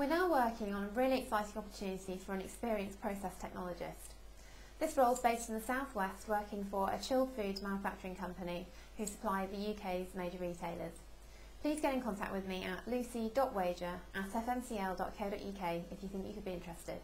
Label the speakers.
Speaker 1: We're now working on a really exciting opportunity for an experienced process technologist. This role is based in the southwest working for a chilled food manufacturing company who supply the UK's major retailers. Please get in contact with me at lucy.wager at fmcl.co.uk if you think you could be interested.